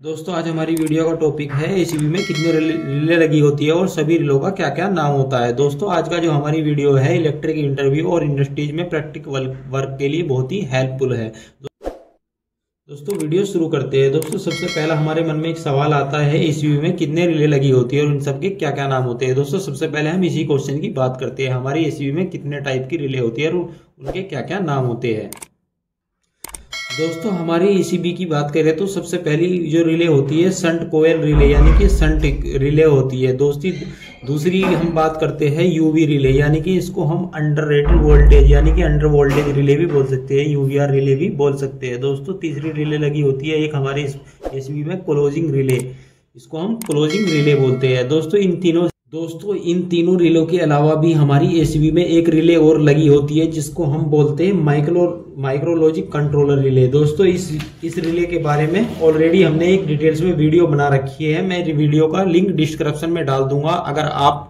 दोस्तों, आज हमारी वीडियो का टॉपिक है एसीबी में कितनी रिले लगी होती है और सभी रिलों का क्या क्या नाम होता है। दोस्तों, आज का जो हमारी वीडियो है इलेक्ट्रिक इंटरव्यू और इंडस्ट्रीज़ में प्रैक्टिकल वर्क के लिए बहुत ही हेल्पफुल है। दोस्तों वीडियो शुरू करते हैं। दोस्तों, सबसे पहला हमारे मन में एक सवाल आता है एसीबी में कितने रिले लगी होती है और इन सबके क्या क्या नाम होते हैं। दोस्तों, सबसे पहले हम इसी क्वेश्चन की बात करते हैं। हमारी एसीबी में कितने टाइप की रिले होती है और उनके क्या क्या नाम होते हैं। दोस्तों, हमारी ईसीबी की बात करें तो सबसे पहली जो रिले होती है संट कोयल रिले यानी कि संट रिले होती है। दोस्ती, दूसरी हम बात करते हैं यूवी रिले यानी कि इसको हम अंडर रेटेड वोल्टेज यानी कि अंडर वोल्टेज रिले भी बोल सकते हैं यूवीआर रिले भी बोल सकते हैं। दोस्तों, तीसरी रिले लगी होती है एक हमारे एसीबी में क्लोजिंग रिले इसको हम क्लोजिंग रिले बोलते हैं। दोस्तों, इन तीनों दोस्तों, इन तीनों रिलों के अलावा भी हमारी एसीबी में एक रिले और लगी होती है, जिसको हम बोलते हैं माइक्रो, माइक्रोलॉजिक कंट्रोलर रिले। दोस्तों, इस इस रिले के बारे में ऑलरेडी हमने एक डिटेल्स में वीडियो बना रखी है। मैं वीडियो का लिंक डिस्क्रिप्शन में डाल दूँगा। अगर आप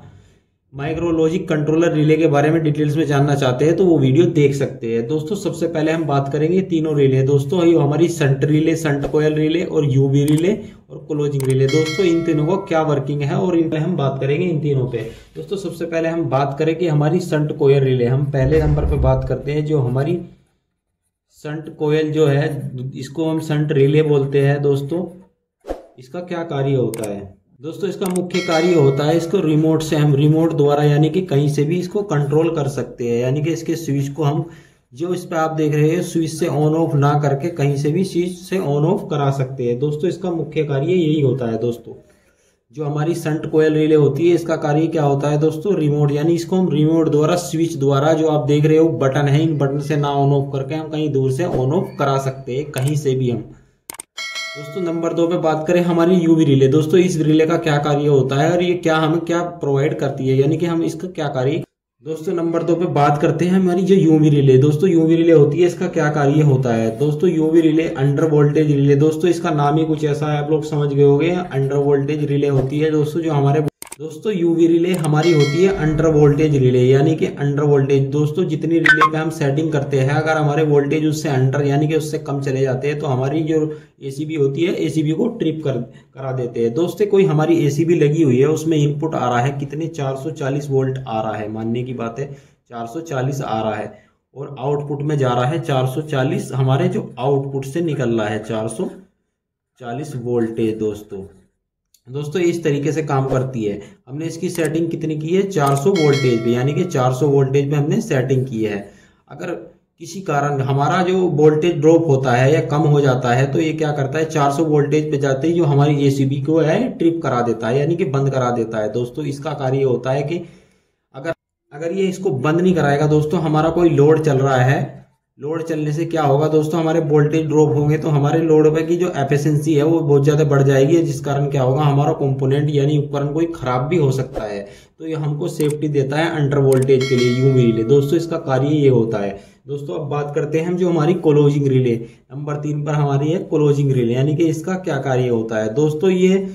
माइक्रोलॉजिक कंट्रोलर रिले के बारे में डिटेल्स में जानना चाहते हैं तो वो वीडियो देख सकते हैं। दोस्तों, सबसे पहले हम बात करेंगे तीनों रिले दोस्तों, ये हमारी shunt relay shunt coil relay और यूवी रिले और क्लोजिंग रिले। दोस्तों, इन तीनों को क्या वर्किंग है और इन पे हम बात करेंगे इन तीनों पे। दोस्तों, सबसे पहले हम बात करें कि हमारी संट कोयल रिले। हम पहले नंबर पर बात करते हैं, जो हमारी संट कोयल जो है, इसको हम संट रिले बोलते हैं, दोस्तों। इसका क्या कार्य होता है? दोस्तों, इसका मुख्य कार्य होता है इसको रिमोट से हम रिमोट द्वारा यानी कि कहीं से भी इसको कंट्रोल कर सकते हैं। यानी कि इसके स्विच को हम जो इस पर आप देख रहे हैं स्विच से ऑन ऑफ़ ना करके कहीं से भी स्विच से ऑन ऑफ़ करा सकते हैं। दोस्तों, इसका मुख्य कार्य यही होता है दोस्तों। जो हमारी संट कोयल रिले होती है, इसका कार्य क्या होता है दोस्तों? रिमोट यानी इसको हम रिमोट द्वारा स्विच द्वारा जो आप देख रहे हो बटन है, इन बटन से ना ऑन ऑफ़ करके हम कहीं दूर से ऑन ऑफ़ करा सकते हैं, कहीं से भी हम। दोस्तों, नंबर दो पे बात करें, हमारी यूवी रिले दोस्तों, इस रिले का क्या कार्य होता है और ये क्या हमें क्या प्रोवाइड करती है? यानी कि हम इसका क्या कार्य? दोस्तों, नंबर दो पे बात करते हैं हमारी जो यूवी रिले दोस्तों यूवी रिले होती है, इसका क्या कार्य होता है? दोस्तों UV relay under voltage relay दोस्तों, इसका नाम ही कुछ ऐसा है, आप लोग समझ गए होंगे अंडर वोल्टेज रिले होती है। दोस्तों, जो हमारे दोस्तों यूवी रिले हमारी होती है अंडर वोल्टेज रिले यानी कि अंडर वोल्टेज दोस्तों, जितनी रिले पे हम सेटिंग करते हैं, अगर हमारे वोल्टेज उससे अंडर यानी कि उससे कम चले जाते हैं तो हमारी जो एसीबी होती है एसीबी को ट्रिप कर, करा देते हैं। दोस्तों, कोई हमारी एसीबी लगी हुई है, उसमें इनपुट आ रहा है, कितने? 440 वोल्ट आ रहा है, मानने की बात है 440 आ रहा है। और आउटपुट में जा रहा है 440 हमारे जो आउटपुट से निकल रहा है 440 वोल्टेज दोस्तों। दोस्तों, इस तरीके से काम करती है। हमने इसकी सेटिंग कितनी की है? 400 वोल्टेज पे, यानी कि 400 वोल्टेज पे हमने सेटिंग की है। अगर किसी कारण, हमारा जो वोल्टेज ड्रॉप होता है या कम हो जाता है तो ये क्या करता है? 400 वोल्टेज पे जाते ही जो हमारी एसीबी को है ट्रिप करा देता है, यानी कि बंद करा देता है। दोस्तों, इसका कार्य होता है कि अगर अगर ये इसको बंद नहीं कराएगा, दोस्तों, हमारा कोई लोड चल रहा है लोड चलने से क्या होगा दोस्तों, हमारे वोल्टेज ड्रॉप होंगे तो हमारे लोड पे की जो एफिशिएंसी है, वो बहुत ज़्यादा बढ़ जाएगी। जिस कारण क्या होगा, हमारा कंपोनेंट यानी उपकरण कोई खराब भी हो सकता है तो ये हमको सेफ्टी देता है अंडर वोल्टेज के लिए यूवी रिले दोस्तों, इसका कार्य ये होता है। दोस्तों, अब बात करते हैं हम जो हमारी क्लोजिंग रिले नंबर तीन पर हमारी है क्लोजिंग रिले यानी कि इसका क्या कार्य होता है। दोस्तों, ये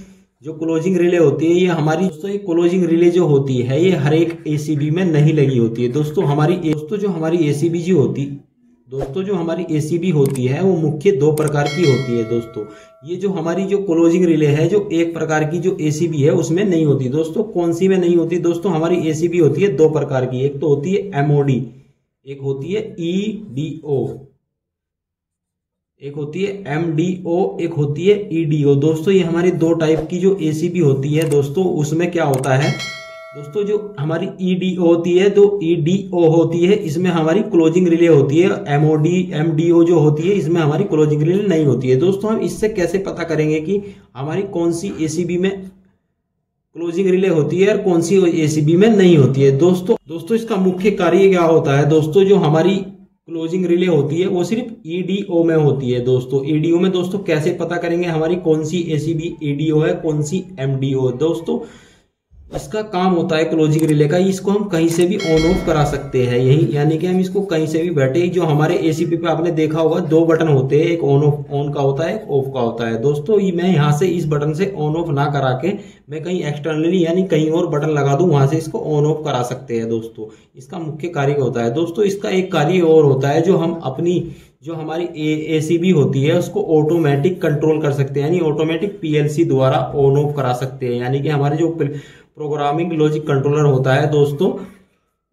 जो क्लोजिंग रिले होती है, ये हमारी, दोस्तों, ये क्लोजिंग रिले जो होती है, ये हर एक एसीबी में नहीं लगी होती है। दोस्तों, हमारी, दोस्तों, जो हमारी एसीबी जी होती दोस्तों, जो हमारी एसीबी होती है, वो मुख्य दो प्रकार की होती है दोस्तों। ये जो हमारी जो क्लोजिंग रिले है, जो एक प्रकार की जो एसीबी है, उसमें नहीं होती। दोस्तों, कौन सी में नहीं होती? दोस्तों, हमारी एसीबी होती है दो प्रकार की। एक तो होती है एमओडी एक होती है ईडीओ एक होती है एमडीओ एक होती है ईडीओ दोस्तों, ये हमारी दो टाइप की जो एसीबी होती है, दोस्तों, उसमें क्या होता है? दोस्तों, जो हमारी ईडीओ होती है तो ईडीओ होती है, इसमें हमारी क्लोजिंग रिले होती है एमओडी एमडीओ जो होती है, इसमें हमारी क्लोजिंग रिले नहीं होती है। दोस्तों, हम इससे कैसे पता करेंगे कि हमारी कौन सी एसीबी में क्लोजिंग रिले होती है और कौन सी एसीबी में नहीं होती है? दोस्तों दोस्तों, इसका मुख्य कार्य क्या होता है? दोस्तों, जो हमारी क्लोजिंग रिले होती है, वो सिर्फ़ ईडीओ में होती है। दोस्तों ईडीओ में दोस्तों कैसे पता करेंगे हमारी कौन सी एसीबी ईडीओ है कौन सी एमडीओ दोस्तों इसका काम होता है क्लोजिंग रिले का, इसको हम कहीं से भी ऑन ऑफ़ करा सकते हैं। यही, यानी कि हम इसको कहीं से भी बैठे जो हमारे एसीपी पे आपने देखा होगा, दो बटन होते हैं, एक ऑन ऑफ़ ऑन का होता है, एक ऑफ़ का होता है। दोस्तों मैं यहाँ से इस बटन से ऑन ऑफ़ ना करा के, मैं कहीं एक्सटर्नली यानी कहीं और बटन लगा दूँ, वहाँ से इसको ऑन ऑफ़ करा सकते हैं दोस्तों। इसका मुख्य कार्य होता है? दोस्तों, इसका एक कार्य और होता है, जो हम अपनी, जो हमारी ए बी होती है, उसको ऑटोमेटिक कंट्रोल कर सकते हैं, यानी ऑटोमेटिक पीएलसी द्वारा ऑन ऑफ़ करा सकते हैं। यानी कि हमारे जो प्रोग्रामिंग लॉजिक कंट्रोलर होता है दोस्तों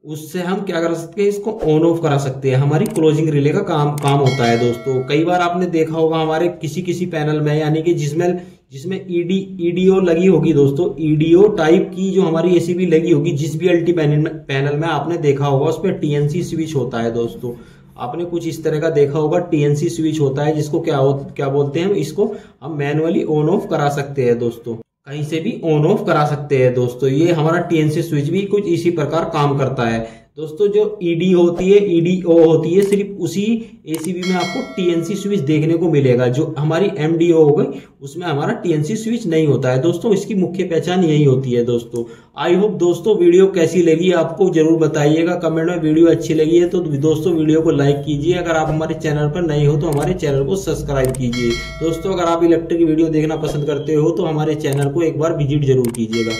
उससे हम क्या कर सकते हैं इसको ऑन ऑफ़ करा सकते हैं। हमारी क्लोजिंग रिले का काम काम होता है दोस्तों। कई बार आपने देखा होगा हमारे किसी किसी पैनल में यानी कि जिसमें जिसमें ईडी ईडीओ लगी होगी दोस्तों। ईडीओ टाइप की जो हमारी एसीबी लगी होगी जिस भी अल्टी पैनल में पैनल में आपने देखा होगा उस पर टीएनसी स्विच होता है दोस्तों। आपने कुछ इस तरह का देखा होगा टीएनसी स्विच होता है जिसको क्या हो, क्या बोलते हैं इसको हम मैनुअली ऑन ऑफ़ करा सकते हैं दोस्तों। कहीं से भी ऑन ऑफ़ करा सकते हैं दोस्तों। ये हमारा टीएनसी स्विच भी कुछ इसी प्रकार काम करता है। दोस्तों, जो ईडी e होती है ईडीओ e होती है, सिर्फ़ उसी एसीबी में आपको टीएनसी स्विच देखने को मिलेगा। जो हमारी एमडीओ हो गई, उसमें हमारा टीएनसी स्विच नहीं होता है। दोस्तों, इसकी मुख्य पहचान यही होती है दोस्तों। आई होप दोस्तों वीडियो कैसी लगी, आपको ज़रूर बताइएगा। कमेंट में वीडियो अच्छी लगी है तो दोस्तों वीडियो को लाइक कीजिए। अगर आप हमारे चैनल पर नए हो तो हमारे चैनल को सब्सक्राइब कीजिए। दोस्तों, अगर आप इलेक्ट्रिक वीडियो देखना पसंद करते हो तो हमारे चैनल को एक बार विज़िट ज़रूर कीजिएगा।